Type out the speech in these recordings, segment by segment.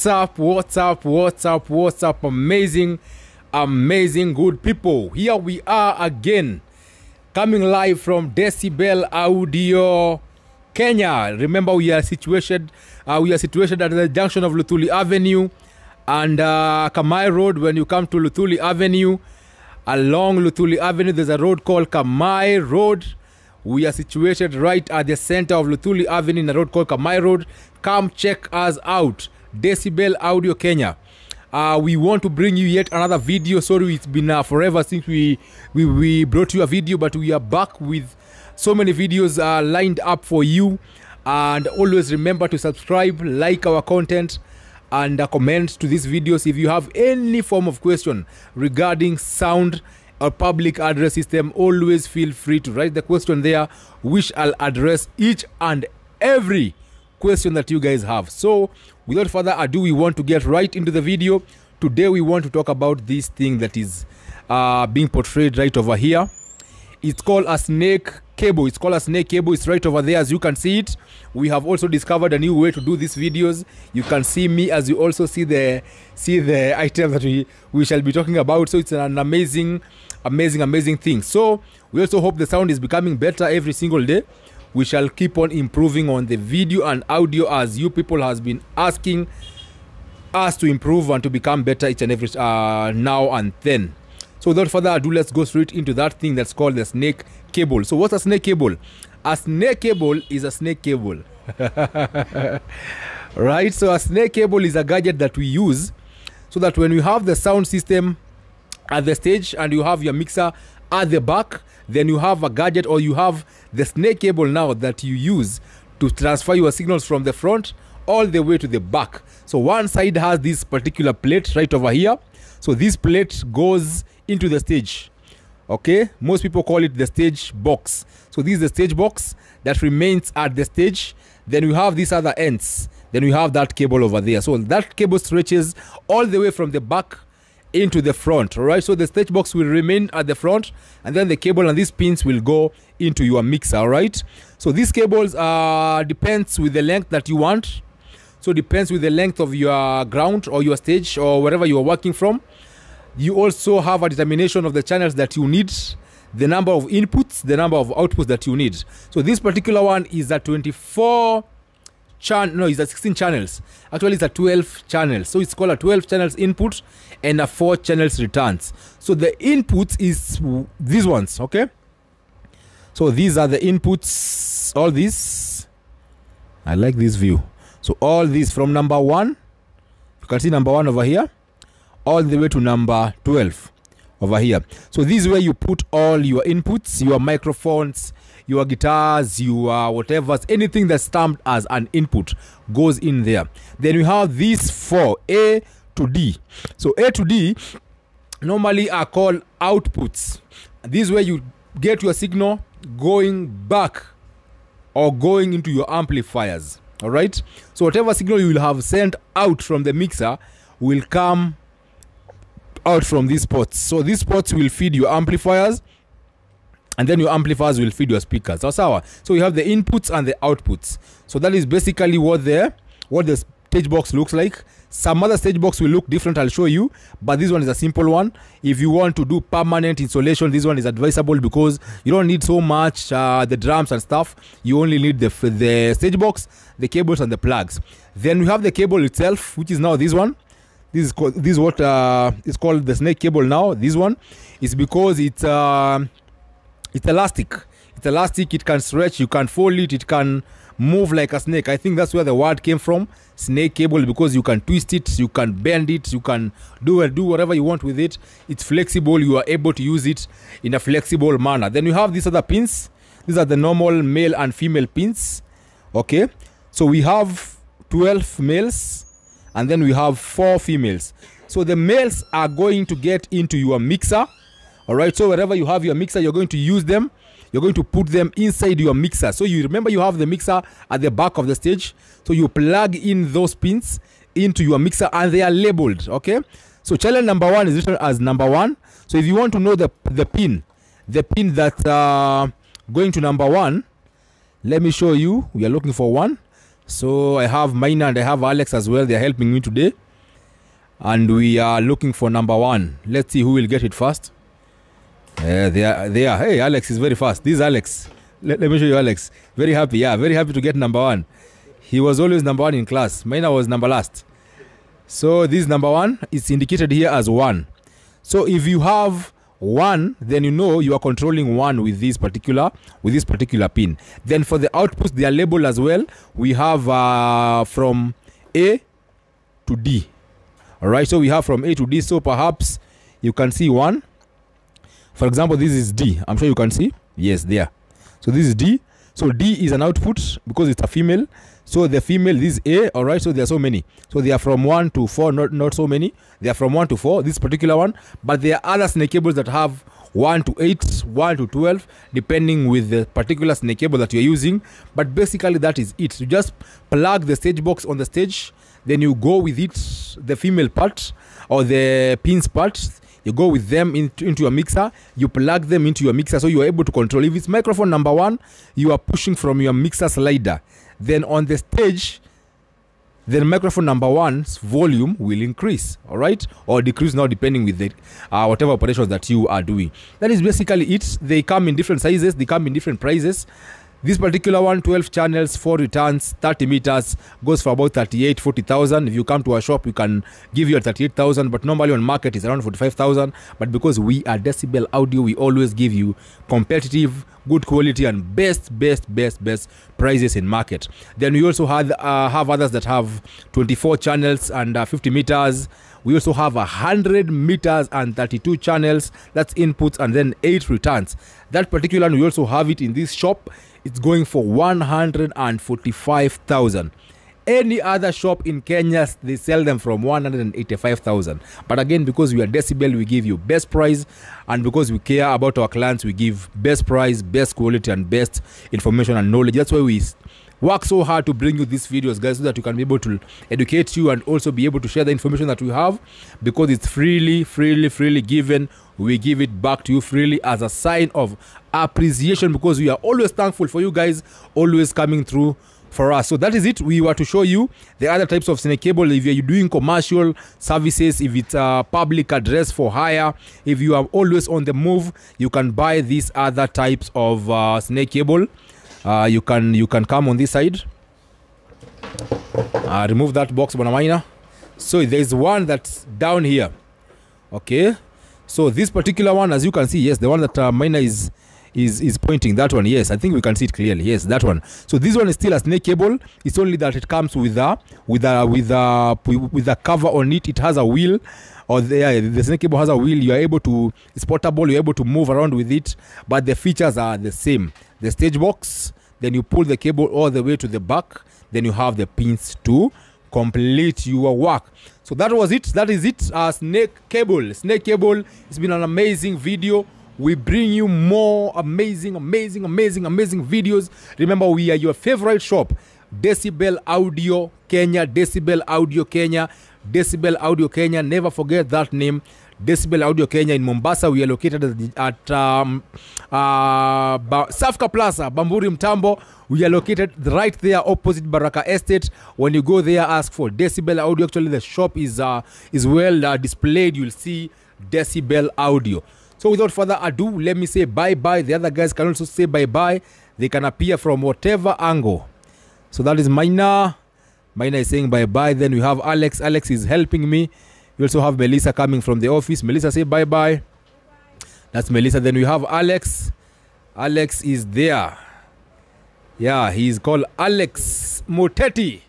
What's up? What's up? What's up? What's up? Amazing, amazing good people. Here we are again, coming live from Decibel Audio, Kenya. Remember, we are situated. Uh, we are situated at the junction of Luthuli Avenue and uh, Kamae Road. When you come to Luthuli Avenue, along Luthuli Avenue, there's a road called Kamae Road. We are situated right at the center of Luthuli Avenue in a road called Kamae Road. Come check us out. Decibel Audio Kenya. Uh, we want to bring you yet another video. Sorry, it's been uh, forever since we, we we brought you a video, but we are back with so many videos uh, lined up for you. And always remember to subscribe, like our content, and uh, comment to these videos if you have any form of question regarding sound or public address system. Always feel free to write the question there, which I'll address each and every question that you guys have. So, without further ado, we want to get right into the video. Today, we want to talk about this thing that is uh, being portrayed right over here. It's called a snake cable. It's called a snake cable. It's right over there as you can see it. We have also discovered a new way to do these videos. You can see me as you also see the see the item that we, we shall be talking about. So it's an amazing, amazing, amazing thing. So we also hope the sound is becoming better every single day we shall keep on improving on the video and audio as you people has been asking us to improve and to become better each and every uh, now and then. So without further ado let's go straight into that thing that's called the snake cable. So what's a snake cable? A snake cable is a snake cable. Right? So a snake cable is a gadget that we use so that when you have the sound system at the stage and you have your mixer at the back then you have a gadget or you have the snake cable now that you use to transfer your signals from the front all the way to the back. So one side has this particular plate right over here. So this plate goes into the stage okay? Most people call it the stage box. So this is the stage box that remains at the stage. Then you have these other ends. Then you have that cable over there. So that cable stretches all the way from the back into the front all right? So the stage box will remain at the front and then the cable and these pins will go into your mixer all right? So these cables uh depends with the length that you want. So depends with the length of your ground or your stage or wherever you are working from. You also have a determination of the channels that you need the number of inputs the number of outputs that you need. So this particular one is a 24 chan no it's a 16 channels? Actually it's a 12 channels. So it's called a 12 channels input and a 4 channels returns. So the inputs is these ones okay? So these are the inputs all these. I like this view. So all these from number 1 you can see number 1 over here. All the way to number 12 over here. So this is where you put all your inputs your microphones your guitars your whatever anything that's stamped as an input goes in there. Then we have these four a to d. So a to d normally are called outputs. This is where you get your signal going back or going into your amplifiers all right? So whatever signal you will have sent out from the mixer will come out from these ports. So these ports will feed your amplifiers and then your amplifiers will feed your speakers. Sawa sawa. So you have the inputs and the outputs. So that is basically what the what the stage box looks like. Some other stage box will look different i'll show you but this one is a simple one. If you want to do permanent installation this one is advisable because you don't need so much uh, the drums and stuff. You only need the the stage box the cables and the plugs. Then we have the cable itself which is now this one. This is called, this is what uh, is called the snake cable now this one. Is because it's uh, it's elastic. It's elastic. It can stretch. You can fold it. It can move like a snake. I think that's where the word came from. Snake cable because you can twist it you can bend it you can do do whatever you want with it. It's flexible. You are able to use it in a flexible manner. Then you have these other pins. These are the normal male and female pins. Okay? So we have 12 males and then we have four females. So the males are going to get into your mixer all right so wherever you have your mixer you're going to use them you're going to put them inside your mixer so you remember you have the mixer at the back of the stage so you plug in those pins into your mixer and they are labeled okay so channel number one is written as number one so if you want to know the the pin the pin that uh going to number one let me show you we are looking for one So I have Mina and I have Alex as well. They're helping me today. And we are looking for number one. Let's see who will get it first. Uh, they are, they are. Hey, Alex is very fast. This is Alex. Let, let me show you Alex. Very happy. Yeah, very happy to get number one. He was always number one in class. Mina was number last. So this number one is indicated here as one. So if you have one, then you know you are controlling one with this particular with this particular pin. Then for the outputs, they are labeled as well. We have uh, from A to D. All right. So we have from A to D. So perhaps you can see one. For example, this is D. I'm sure you can see. Yes, there. So this is D. So D is an output because it's a female. So the female this is A, all right. So there are so many. So they are from one to four, not not so many. They are from one to four. This particular one, but there are other snake cables that have one to eight, one to twelve, depending with the particular snake cable that you're using. But basically, that is it. You just plug the stage box on the stage, then you go with it, the female part or the pins part you go with them into, into your mixer you plug them into your mixer so you are able to control. If it's microphone number one you are pushing from your mixer slider. Then on the stage then microphone number one's volume will increase all right? Or decrease now depending with the uh, whatever operations that you are doing. That is basically it. They come in different sizes they come in different prices this particular one 12 channels 4 returns 30 meters goes for about 38 40000 if you come to our shop we can give you at 38000 but normally on market is around 45000 but because we are decibel audio we always give you competitive good quality and best best best best prices in market. Then we also had uh, have others that have 24 channels and uh, 50 meters. We also have 100 meters and 32 channels. That's inputs and then 8 returns. That particular one we also have it in this shop it's going for 145,000 any other shop in Kenya they sell them from 185,000 but again because we are decibel we give you best price. And because we care about our clients we give best price best quality and best information and knowledge. That's why we work so hard to bring you these videos guys so that you can be able to educate you and also be able to share the information that we have because it's freely freely freely given. We give it back to you freely as a sign of appreciation because we are always thankful for you guys always coming through for us. So that is it. We were to show you the other types of snake cable. If you're doing commercial services if it's a public address for hire if you are always on the move you can buy these other types of uh, snake cable uh, you can you can come on this side. Uh, remove that box bwana minor so there's one that's down here. Okay? So this particular one as you can see yes the one that uh, minor is is is pointing that one. Yes i think we can see it clearly. Yes that one. So this one is still a snake cable. It's only that it comes with a with a with a with a cover on it. It has a wheel or the, uh, the snake cable has a wheel. You are able to it's portable. You're able to move around with it but the features are the same. The stage box then you pull the cable all the way to the back then you have the pins to complete your work. So that was it. That is it. Uh, snake cable. Snake cable. It's been an amazing video we bring you more amazing amazing amazing amazing videos. Remember we are your favorite shop decibel audio kenya decibel audio kenya decibel audio kenya. Never forget that name decibel audio kenya in mombasa. We are located at, um, uh, ba- safka plaza bamburi mtambo. We are located right there opposite baraka estate. When you go there ask for decibel audio. Actually the shop is uh, is well uh, displayed. You'll see decibel audio so without further ado let me say bye bye the other guys can also say bye bye they can appear from whatever angle so that is Mina. Mina is saying bye bye. Then we have Alex. Alex is helping me. We also have Melissa coming from the office. Melissa say bye bye. That's Melissa. Then we have Alex. Alex is there. Yeah, he's called Alex Moteti.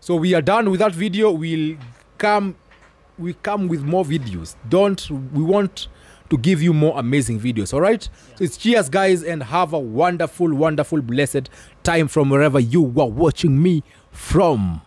So we are done with that video. We'll come we come with more videos. Don't we want to give you more amazing videos, all right? So it's cheers guys and have a wonderful wonderful blessed time from wherever you are watching me from.